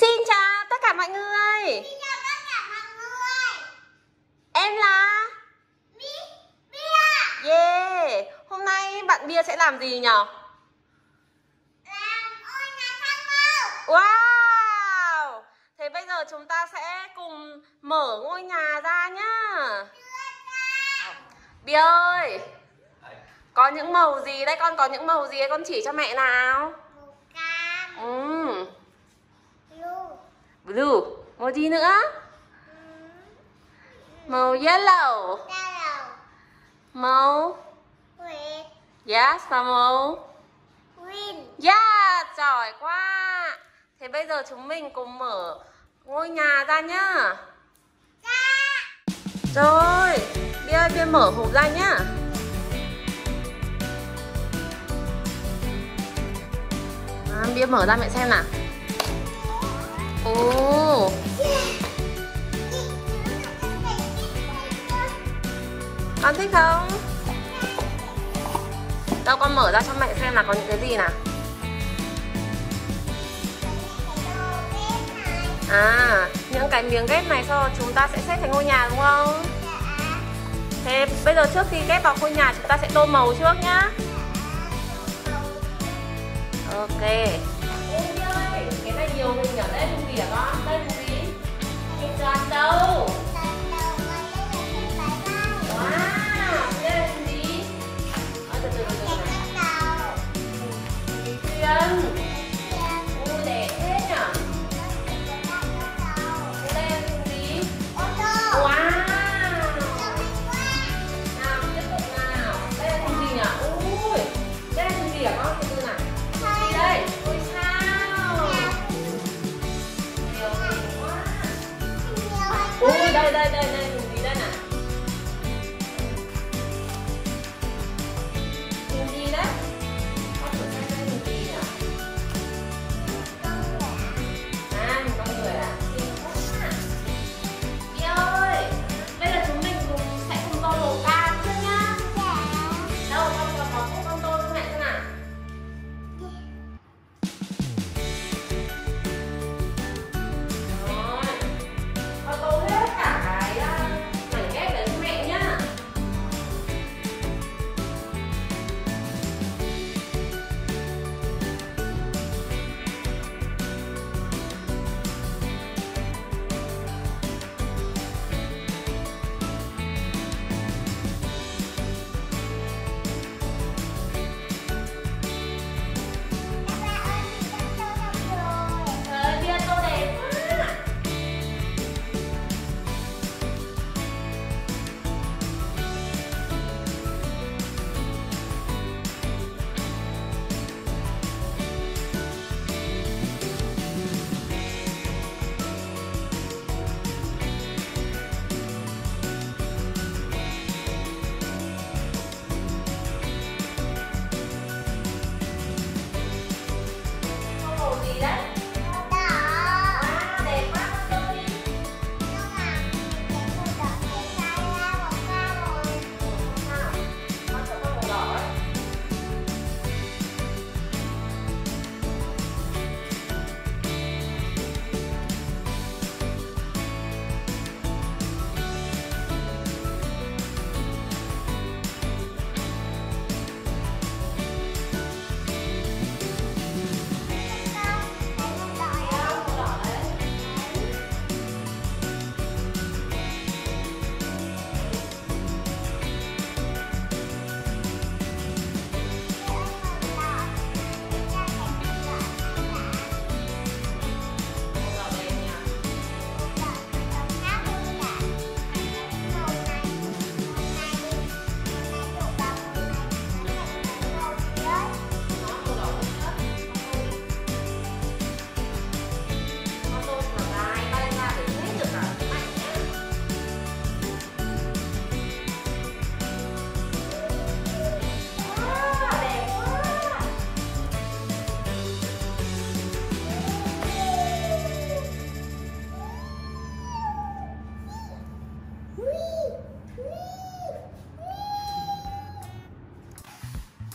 Xin chào tất cả mọi người. Xin chào tất cả mọi người. Em là? Mi Bia. Yeah. Hôm nay bạn Bia sẽ làm gì nhở? Làm ôi nhà thang màu Wow. Thế bây giờ chúng ta sẽ cùng mở ngôi nhà ra nhá. Bia ơi Có những màu gì đây? Con có những màu gì đây? Con chỉ cho mẹ nào. Màu cam. Blue Blue Màu gì nữa? Màu yellow Màu Yes và màu Green Yeah, giỏi quá. Thế bây giờ chúng mình cùng mở ngôi nhà ra nhá. Rồi, Bia Bia mở hộp ra nhá. À, Bia mở ra mẹ xem nào. Ồ, con thích không? Đâu con mở ra cho mẹ xem là có những cái gì nào. À, những cái miếng ghép này sau chúng ta sẽ xếp thành ngôi nhà đúng không? Thế bây giờ trước khi ghép vào ngôi nhà chúng ta sẽ tô màu trước nhá. Ok. Ôi ơi, cái này ở đây vùng gì hả con? Đây vùng gì? cho tròn đâu? Wow, đây là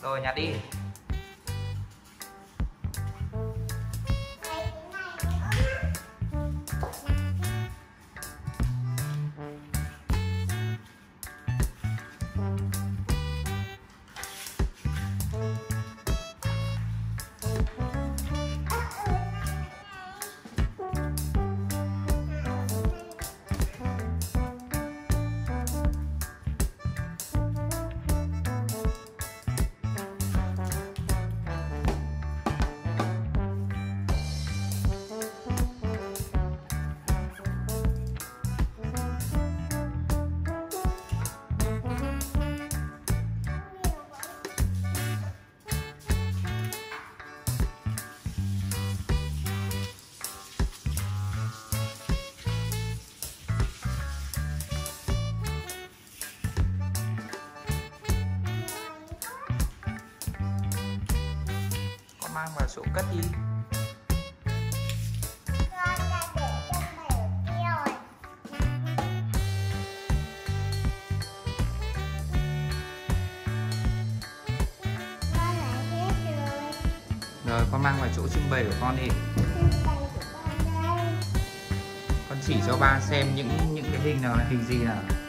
Rồi nhặt đi. Ừ. mang vào chỗ cất đi. Rồi, con mang vào chỗ trưng bày của con đi. Con con chỉ cho ba xem những những cái hình nào là hình gì nào.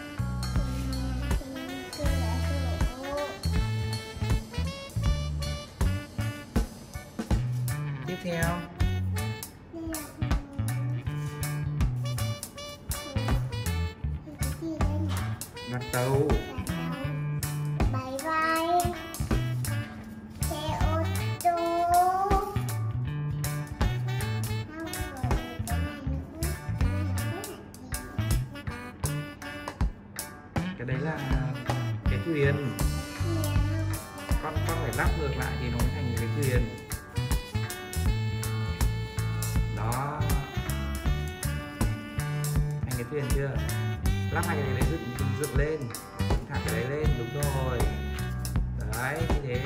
Theo đặt tàu Bye bye. Xe ô tô. Cái cái đấy là cái thuyền con con phải lắp ngược lại thì nó mới thành cái thuyền phiền chưa? Lắp hai cái này dựng dựng, dựng lên. Thả thẳng cái đấy lên đúng rồi. Đấy như thế.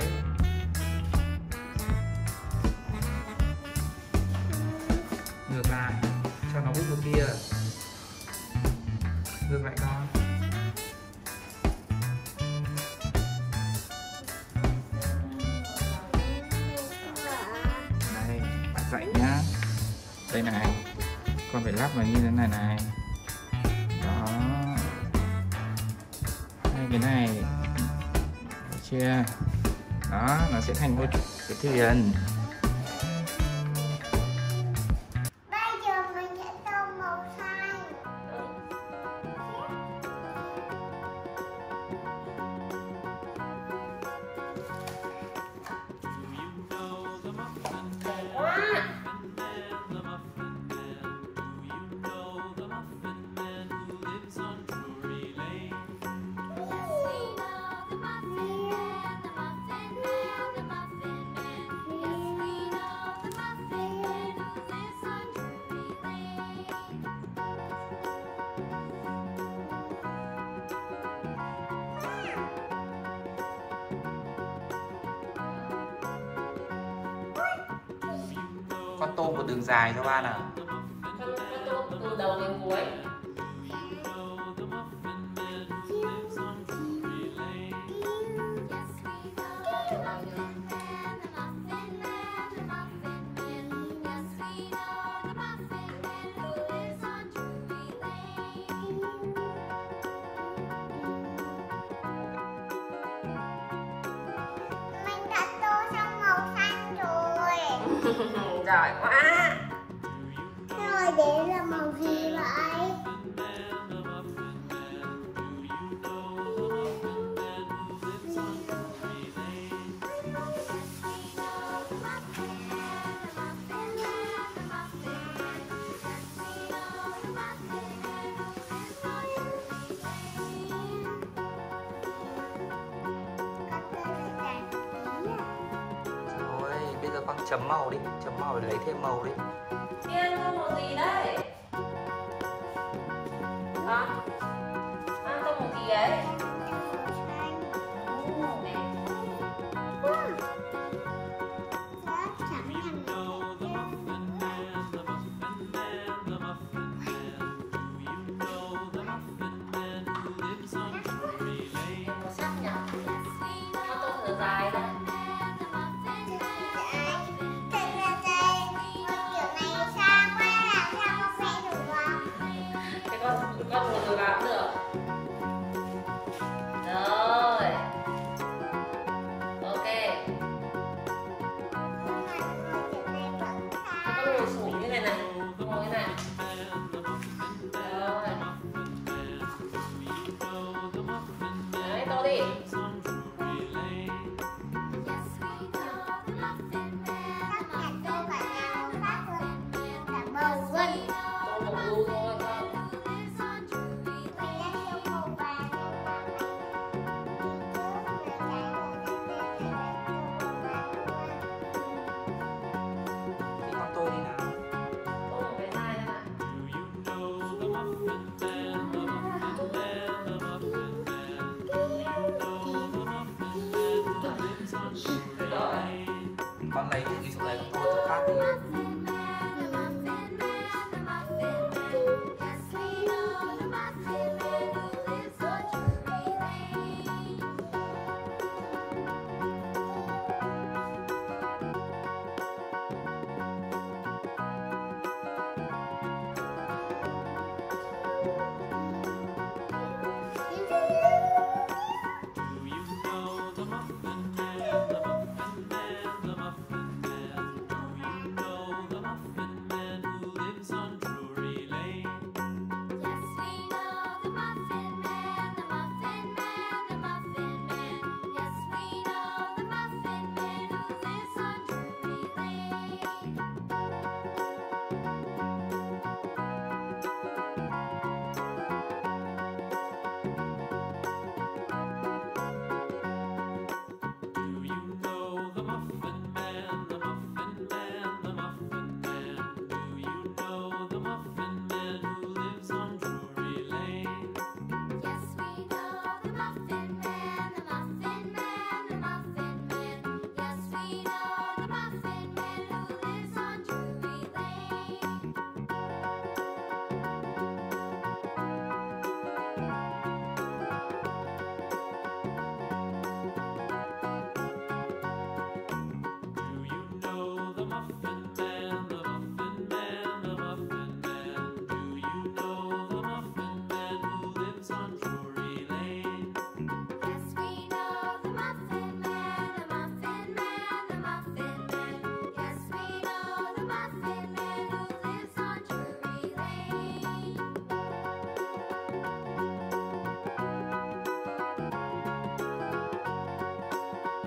Ngược lại cho nó hút vào kia ngược lại con. Đây bạn dạy nhá. Đây này con phải lắp vào như thế này này. Cái này. Được chưa? Đó nó sẽ thành một cái thuyền con tôm một đường dài cho ba nào. Giỏi quá. Rồi đấy là chấm màu đi, chấm màu để lấy thêm màu đi. Em mua màu gì đấy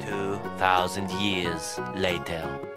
2,000 years later.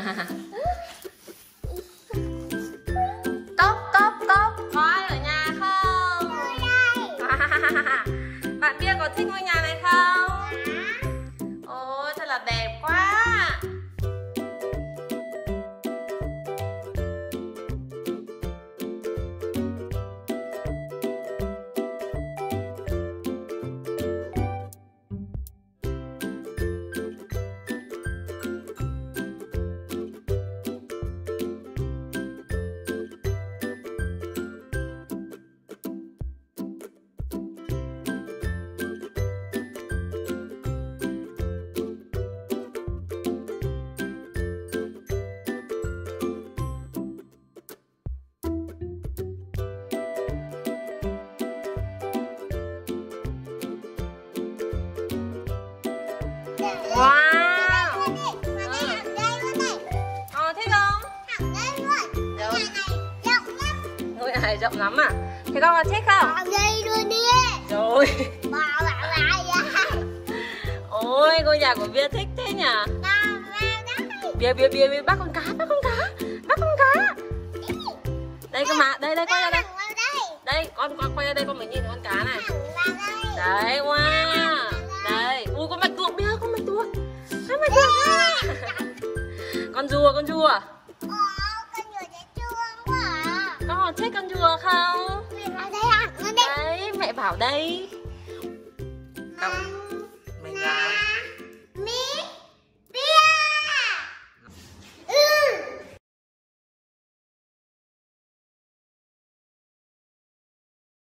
哈哈哈 này rộng lắm à? Thế con có thích không? Rồi. Ôi ngôi nhà của Bia thích thế nhỉ? Bia bia bia bia bắt con cá bắt con cá bắt con cá. Đây cơ mà đây đây quay ra đây. Đây. Con con quay ra đây con mới nhìn con cá này. Đấy wow. Đây. Ui con mạch tuộc Bia con mạch tuộc Con mạch tuộc. Con rùa con rùa thích con rùa không? Mẹ bảo đây ạ, à, đây. Đấy, mẹ bảo đây. Không, mình làm.